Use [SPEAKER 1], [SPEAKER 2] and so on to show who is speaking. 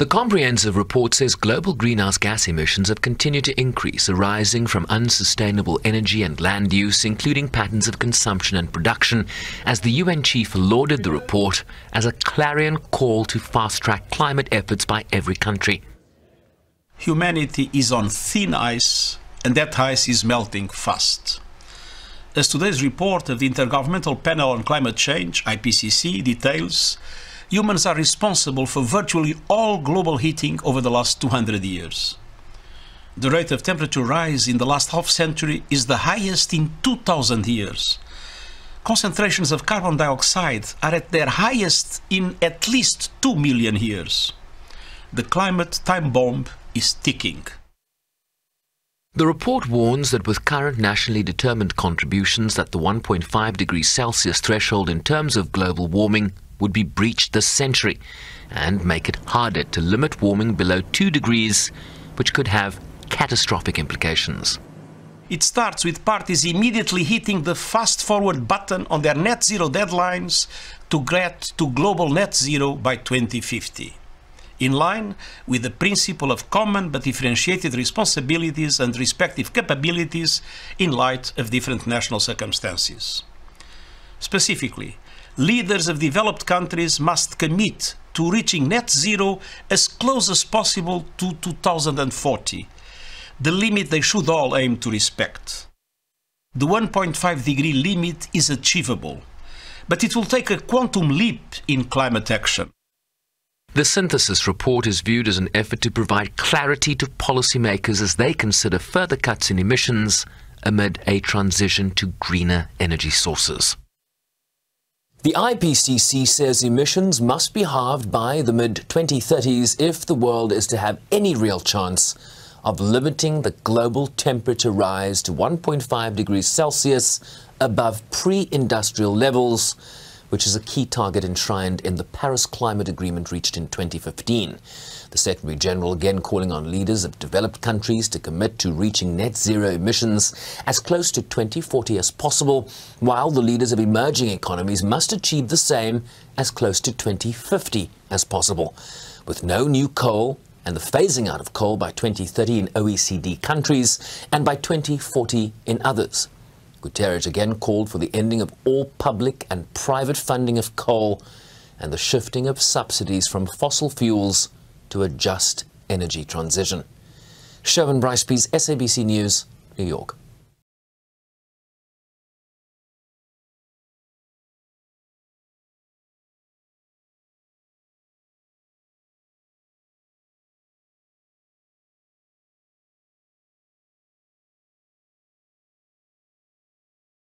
[SPEAKER 1] The comprehensive report says global greenhouse gas emissions have continued to increase, arising from unsustainable energy and land use, including patterns of consumption and production, as the UN chief lauded the report as a clarion call to fast track climate efforts by every country.
[SPEAKER 2] Humanity is on thin ice, and that ice is melting fast. As today's report of the Intergovernmental Panel on Climate Change, IPCC, details, humans are responsible for virtually all global heating over the last 200 years. The rate of temperature rise in the last half century is the highest in 2000 years. Concentrations of carbon dioxide are at their highest in at least 2 million years. The climate time bomb is ticking.
[SPEAKER 1] The report warns that with current nationally determined contributions that the 1.5 degrees Celsius threshold in terms of global warming would be breached this century and make it harder to limit warming below 2 degrees, which could have catastrophic implications.
[SPEAKER 2] It starts with parties immediately hitting the fast forward button on their net zero deadlines to get to global net zero by 2050. In line with the principle of common but differentiated responsibilities and respective capabilities in light of different national circumstances. Specifically, leaders of developed countries must commit to reaching net zero as close as possible to 2040, the limit they should all aim to respect. The 1.5 degree limit is achievable, but it will take a quantum leap in climate action.
[SPEAKER 1] The synthesis report is viewed as an effort to provide clarity to policymakers as they consider further cuts in emissions amid a transition to greener energy sources.
[SPEAKER 3] The IPCC says emissions must be halved by the mid 2030s if the world is to have any real chance of limiting the global temperature rise to 1.5 degrees Celsius above pre industrial levels which is a key target enshrined in the Paris Climate Agreement reached in 2015. The Secretary General again calling on leaders of developed countries to commit to reaching net zero emissions as close to 2040 as possible, while the leaders of emerging economies must achieve the same as close to 2050 as possible. With no new coal and the phasing out of coal by 2030 in OECD countries and by 2040 in others. Guterres again called for the ending of all public and private funding of coal and the shifting of subsidies from fossil fuels to a just energy transition. Sherwin Bryce-Pease, SABC News, New York.